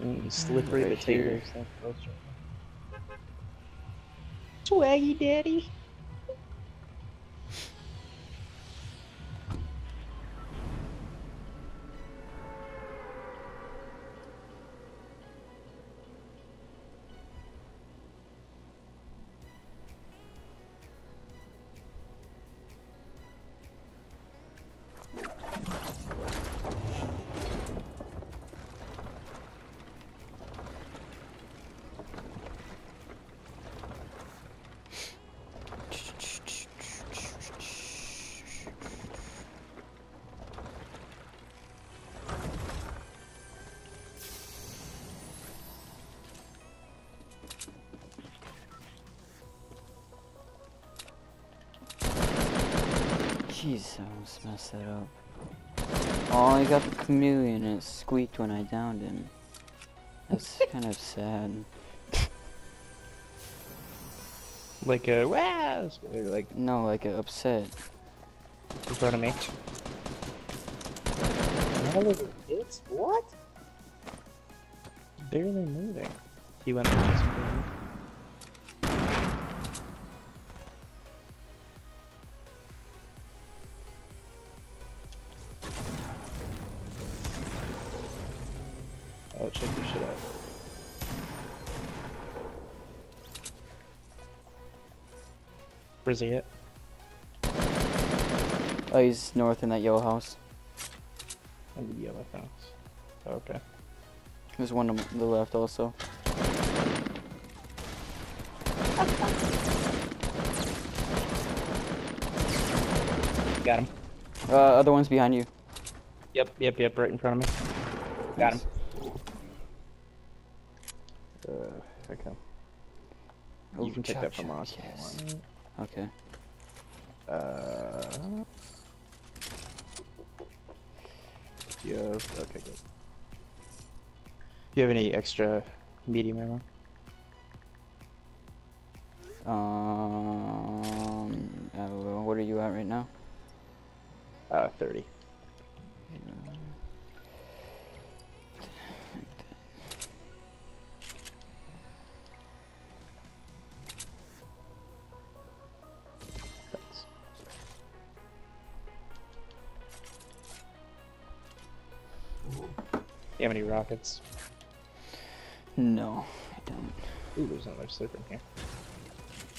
Mm, slippery Right potatoes. here. that's. Swaggy daddy. Jeez, I almost messed that up. Oh, I got the chameleon and it squeaked when I downed him. That's kind of sad. Like a wow. Like No, like uh, upset. in front of me. It's what? Barely moving. He went. Where's he at? Oh, he's north in that yellow house. On the yellow house. Okay. There's one on the left also. Got him. Uh, other one's behind you. Yep, yep, yep, right in front of me. Got him. Uh, okay. Oh, You can take that from us. yes. Want. Okay. Uh. Yeah. Okay, good. Do you have any extra medium ammo? Um, uh, what are you at right now? Uh, 30. You have any rockets? No, I don't. Ooh, there's another slipper in here.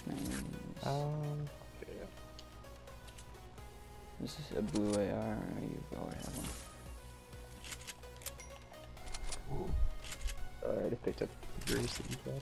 Nice. Um, okay. This is a blue AR. Or you already have one. Alright, I picked up the grease that you got.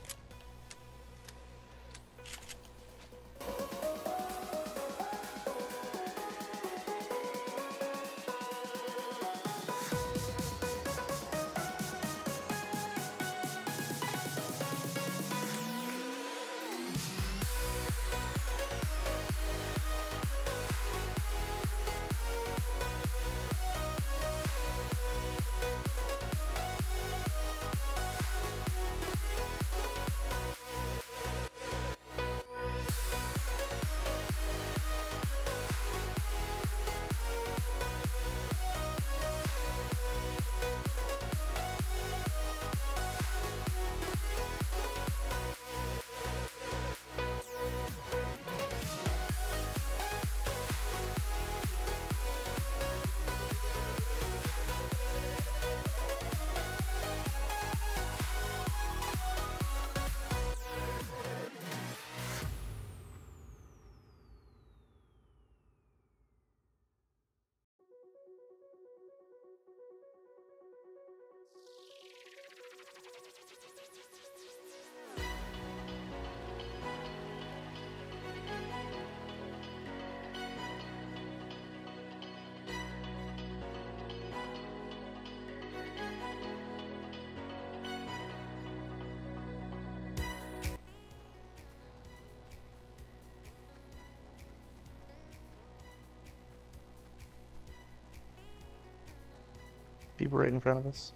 People right in front of us.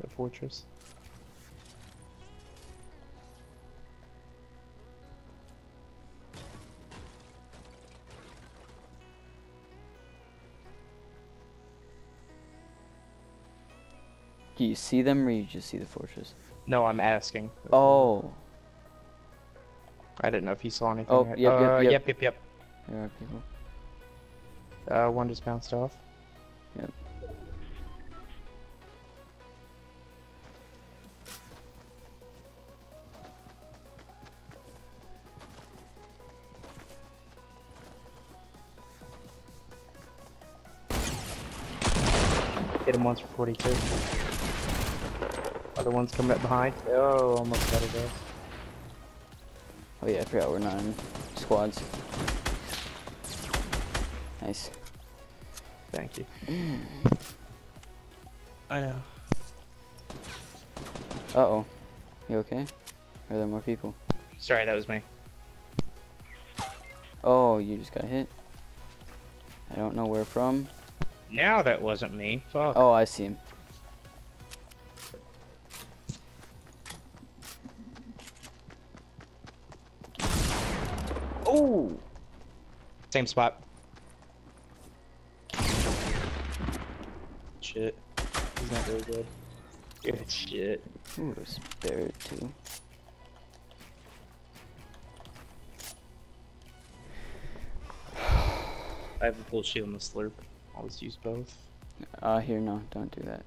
That fortress. Do you see them or you just see the fortress? No, I'm asking. Oh, I didn't know if you saw anything. Oh, yep, yep, uh, yep. yep, yep, yep. there are people. Uh, one just bounced off. Yep. Hit him once for 42. Other one's coming up behind. Oh, almost got it there. Oh yeah, I forgot we're not in squads. Nice. Thank you. I know. Uh oh. You okay? Are there more people? Sorry, that was me. Oh, you just got hit? I don't know where from. Now that wasn't me. Fuck. Oh, I see him. Oh! Same spot. Shit. He's not very good. Good shit. Ooh, a spare too. I have a full shield and a slurp. I always use both. Uh, here, no, don't do that.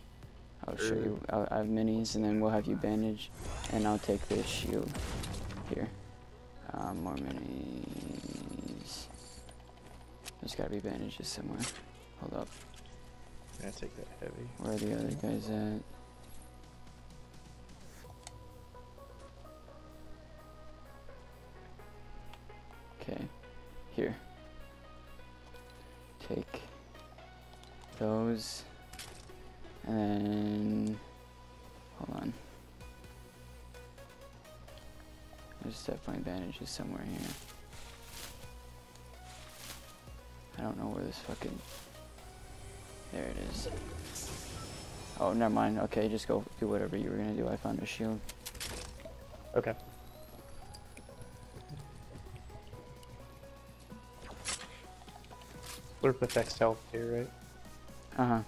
I'll show you. I'll, I have minis, and then we'll have you bandage, and I'll take this shield. Here. Uh, more minis. There's gotta be bandages somewhere. Hold up. I'm gonna take that heavy. Where are the other guys at? Okay, here. Take those, and hold on. There's definitely bandages somewhere here. I don't know where this fucking. There it is. Oh, never mind. Okay, just go do whatever you were gonna do. I found a shield. Okay. Slurp affects health here, right? Uh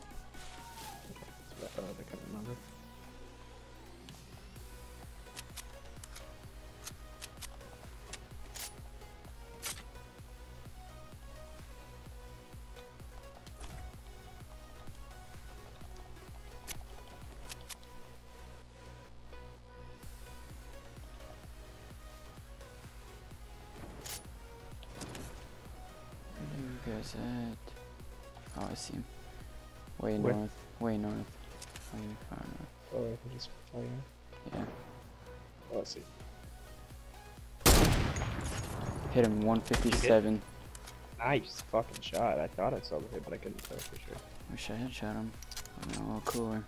Guys at? Oh, I see him. Way Where? north. Way north. Way far north. Oh, I can just fire. Yeah. Oh, I see. Hit him 157. Nice fucking shot. I thought I saw the hit, but I couldn't tell for sure. Wish I had shot him. I'm a little cooler.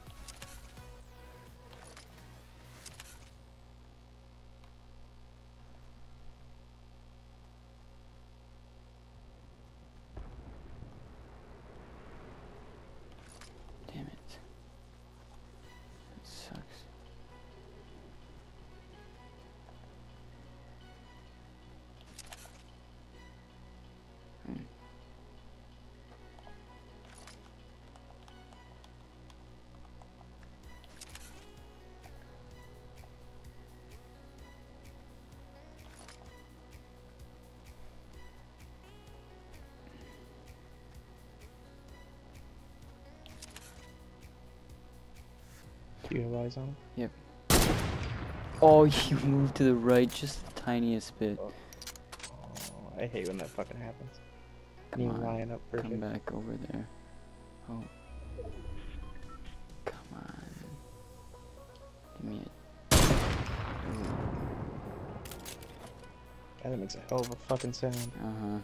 Do you have eyes on him? Oh, you moved to the right just the tiniest bit. Oh, I hate when that fucking happens. Come you on, line up perfect. Come back over there. Oh. Come on. Give me it. Ooh. God, that makes a hell of a fucking sound. Uh-huh.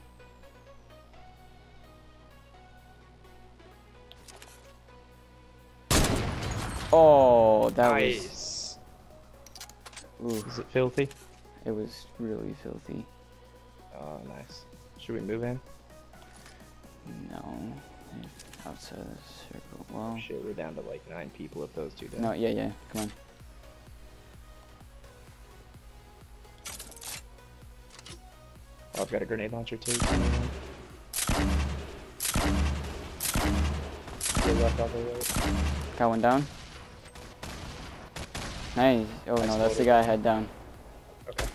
Oh, that nice. was. Ooh, Is it filthy? it was really filthy. Oh, nice. Should we move in? No. Outside of the circle. Well. Shit, we're down to like nine people if those two die. No, yeah, yeah. Come on. Oh, I've got a grenade launcher too. They left all the way. Got one down. Nice. Oh no, that's the guy I had down. Okay.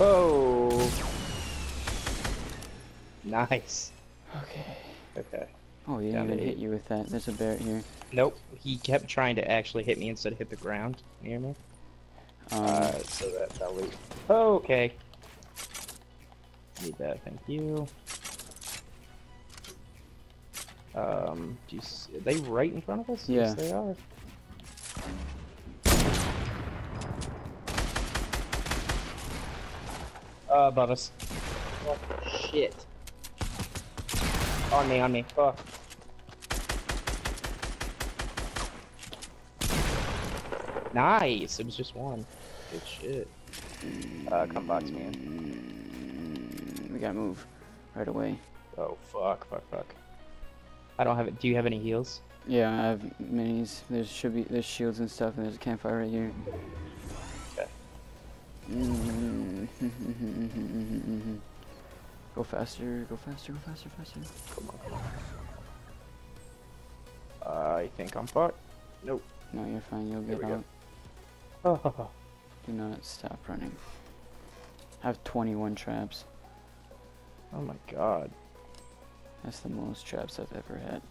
Oh. Nice. Okay. Okay. Oh, he didn't even to hit you with that. There's a Barrett here. Nope. He kept trying to actually hit me instead of hit the ground near me. Um, Uh, so that that was okay. Need that, thank you. Um, do you s are they right in front of us? Yeah. Yes, they are. Uh, above us. Oh, shit. On me, on me. Oh. Nice. It was just one. Good shit. Uh, come box me we gotta move right away. Oh fuck, fuck, fuck. I don't have it. Do you have any heals? Yeah, I have minis. There should be there's shields and stuff, and there's a campfire right here. Okay. Mm, Go faster, go faster, go faster, faster. Come on, come on. I think I'm fucked. Nope. No, you're fine. You'll get we go. out. Oh, Do not stop running. I have 21 traps. Oh my god. That's the most traps I've ever had.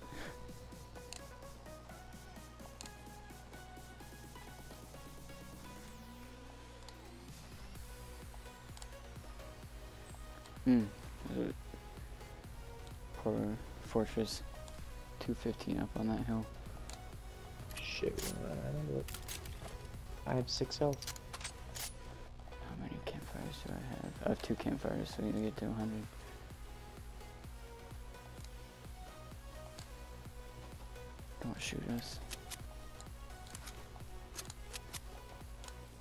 Hmm. there's Poor fortress 215 up on that hill. Shit, we're gonna run right into it. I have six health. How many campfires do I have? I have two campfires, so we need to get to 100. Don't shoot us.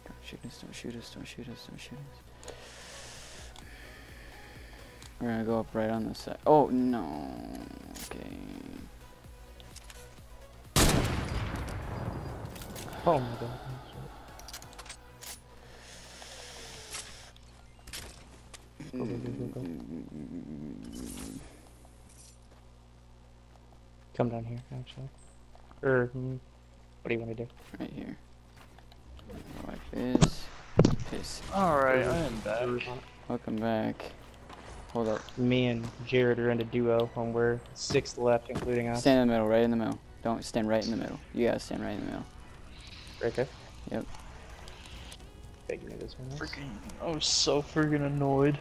Don't shoot us, don't shoot us, don't shoot us, don't shoot us. We're gonna go up right on the side. Oh, no. Okay. Oh my god. Go, go, go, go, go. Come down here, actually. Or, what do you want to do? Right here. Like this. Piss. Alright, I am back. Welcome back. Hold up. Me and Jared are in a duo when we're sixth left, including us. Stand in the middle, right in the middle. Don't stand right in the middle. You gotta stand right in the middle. Right there? Yep. Okay, this. Freaking, I was so freaking annoyed.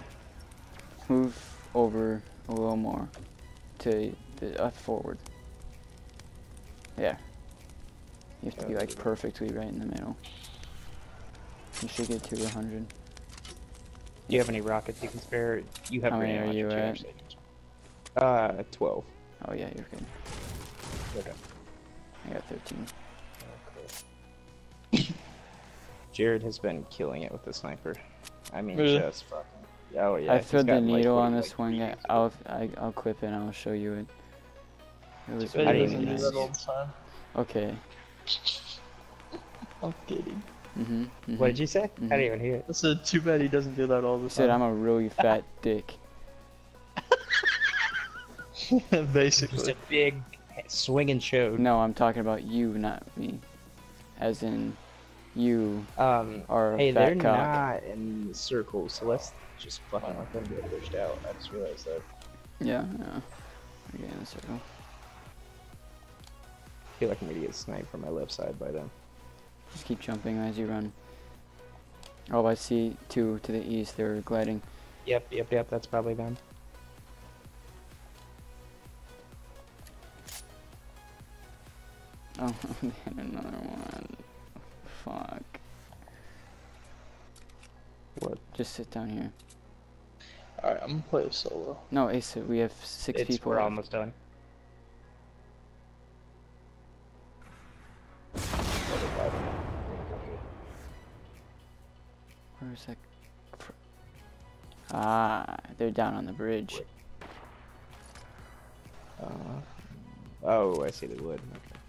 Move over a little more to the uh, forward. Yeah. You have to be like perfectly right in the middle. You should get to 100. Do you have any rockets you can spare? You have How many are you at? Uh, 12. Oh yeah, you're good. Okay. I got 13. Jared has been killing it with the sniper. I mean, Really? just fucking. Oh yeah. I he's threw the gotten, like, needle what, on like, this one three guy. I'll. I, I'll clip it and I'll show you it. It was Bet I he didn't even do that all the time. Okay. I'm kidding. Mm-hmm. mm What did you say? I Mhm. didn't even hear it. I said, too bad he doesn't do that all the Said I'm a really fat dick. Basically. Just Basically. a big swinging show. No, I'm talking about you, not me. As in, you Um. are a Hey, fat they're cock. not in the circle, so let's just fucking let them get pushed out. I just realized that. Yeah, yeah. We're getting in a circle. I feel like I'm gonna get sniped from my left side by them. Just keep jumping as you run. Oh, I see two to the east. They're gliding. Yep, yep, yep. That's probably them. Oh, they had another one. Fuck. What? Just sit down here. Alright, I'm gonna play a solo. No, Ace, we have six It's people. we're left. almost done. Down on the bridge. Uh, oh, I see the wood. Okay.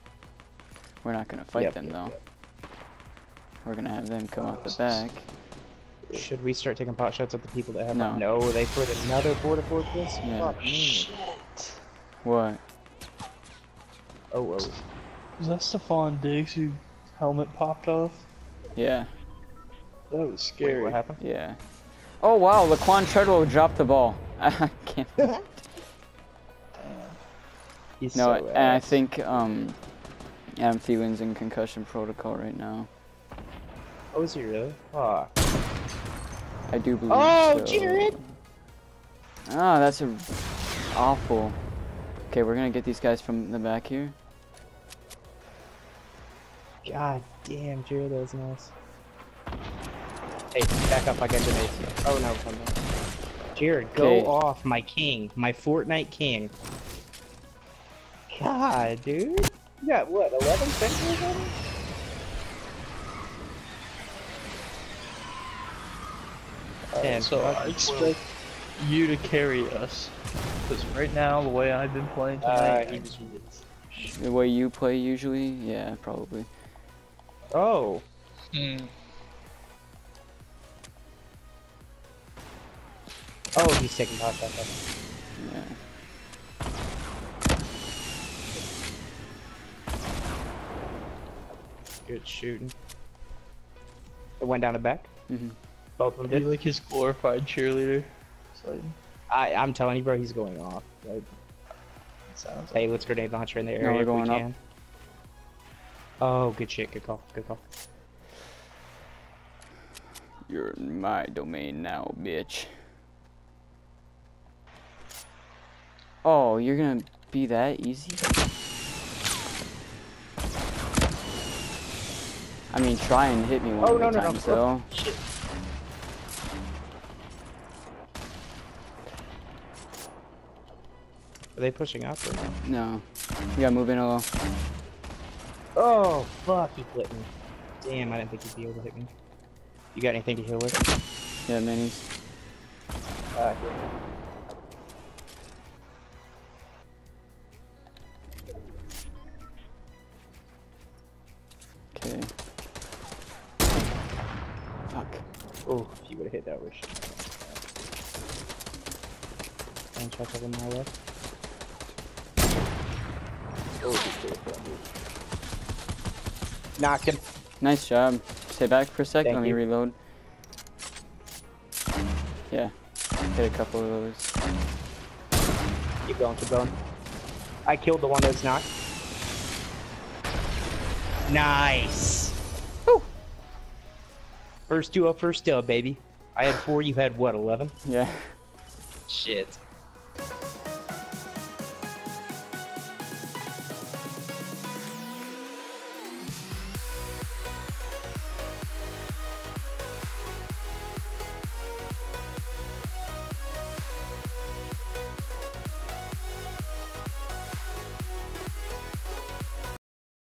We're not gonna fight Yep, them yep, though. yep. We're gonna have them come out the back. Should we start taking pot shots at the people that have? No. No, they put another border fortress. Yeah. Fuck me. Shit. What? Oh, oh. Was that Stefon Diggs who helmet popped off? Yeah, That was Wait, scary. what happened? yeah. Oh wow, Laquon Treadwell dropped the ball. I can't. He's No, so and I think um, Adam Thielen's in concussion protocol right now. Oh, is he really? Fuck. I do believe Oh, so. Jared! Ah, that's a awful. Okay, we're gonna get these guys from the back here. God damn, Jared, that was nice. Hey, back up, I got grenades. Oh no, come on. Jared, go Okay. off, my king, my Fortnite king. God, dude. You got what, 11 centuries on it? Alright, so I twelve. expect you to carry us. Because right now, the way I've been playing Uh, tonight, he just The way you play usually, yeah, probably. Oh, Hmm. Oh, he's taking pot shots at. Yeah. Good shooting. It went down the back. hmm Both of them be did. like his glorified cheerleader. Like, I, I'm telling you, bro, he's going off. Like, it sounds like hey, let's grenade launcher in the No, area we're if going we up. can. Oh, good shit. Good call. Good call. You're in my domain now, bitch. Oh, you're gonna be that easy? I mean, try and hit me one Oh, of no, the no, no. times. Shit. Are they pushing up or not? No. You gotta move in a little. Oh, fuck, he flipped me. Damn, I didn't think he'd be able to hit me. You got anything to heal with? Yeah, minis. Uh, oh, if you would have hit that wish. And check over my left. Oh, he's good for that move. Knocked him. Nice job. Stay back for a sec. Thank Let me you. reload. Yeah. Hit a couple of those. Keep going, keep going. I killed the one that's knocked. Nice. First two up, first dub, baby. I had four, you had what, 11? Yeah. Shit.